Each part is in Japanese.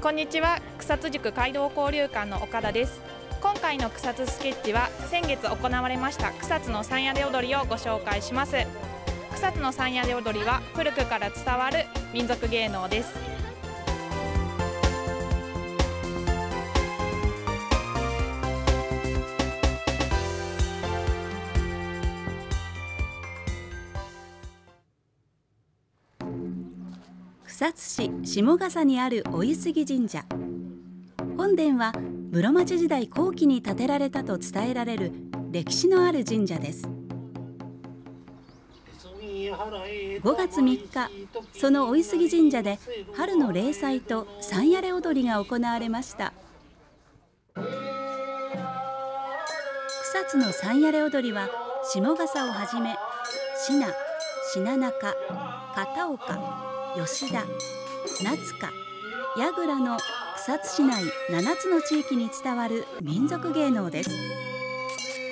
こんにちは。草津塾街道交流館の岡田です。今回の草津スケッチは先月行われました草津の山屋で踊りをご紹介します。草津の山屋で踊りは古くから伝わる民族芸能です。草津市下笠にあるおい杉神社。本殿は室町時代後期に建てられたと伝えられる歴史のある神社です。5月3日そのおい杉神社で春の例祭と三やれ踊りが行われました。草津の三やれ踊りは下笠をはじめ信濃品中片岡吉田夏香櫓の草津市内7つの地域に伝わる民族芸能です。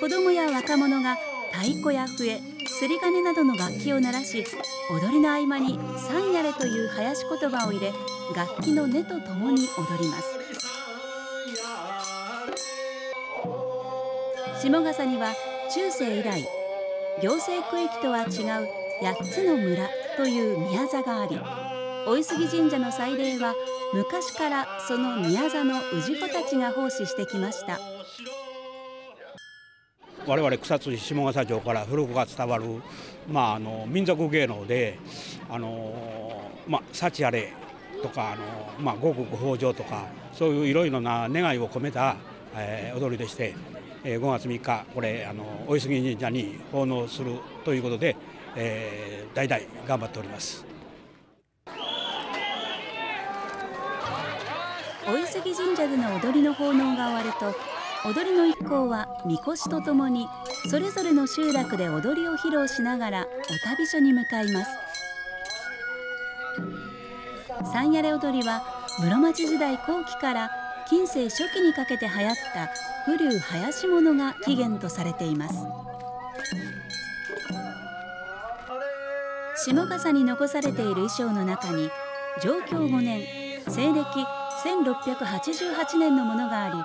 子供や若者が太鼓や笛すり金などの楽器を鳴らし踊りの合間に「三やれ」という囃子言葉を入れ楽器の音とともに踊ります。下笠には中世以来行政区域とは違う8つの村という宮座があり大杉神社の祭礼は昔からその宮座の氏子たちが奉仕してきました。我々草津下笠町から古くが伝わる、まあ、あの民族芸能であの、まあ、幸あれとかあの、まあ、五穀豊穣とかそういういろいろな願いを込めた、えー、踊りでして、えー、5月3日これあの大杉神社に奉納するということで、えー、代々頑張っております。大杉神社での踊りの奉納が終わると踊りの一行はみこしとともにそれぞれの集落で踊りを披露しながらお旅所に向かいます三やれ踊りは室町時代後期から近世初期にかけて流行った風流囃子物が起源とされています下笠に残されている衣装の中に上京5年西暦1688年のものがあり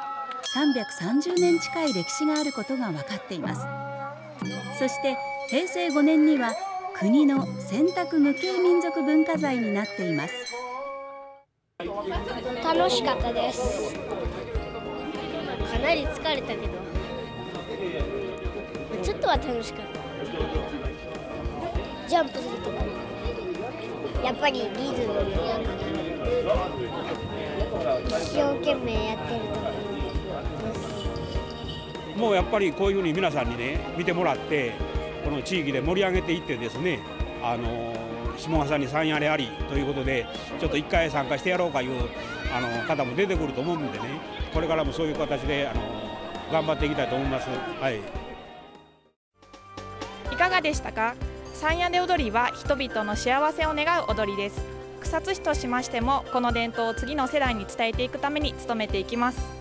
330年近い歴史があることが分かっています。そして平成5年には国の選択無形民族文化財になっています。楽しかったです。かなり疲れたけどちょっとは楽しかった。ジャンプするとかやっぱりリズム一生懸命やってると思いますもうやっぱりこういうふうに皆さんにね見てもらってこの地域で盛り上げていってですねあの下笠に三やれありということでちょっと一回参加してやろうかいうあの方も出てくると思うんでねこれからもそういう形であの頑張っていきたいと思います。はいいかがでしたか？山屋で踊りは人々の幸せを願う踊りです。草津市としましてもこの伝統を次の世代に伝えていくために努めていきます。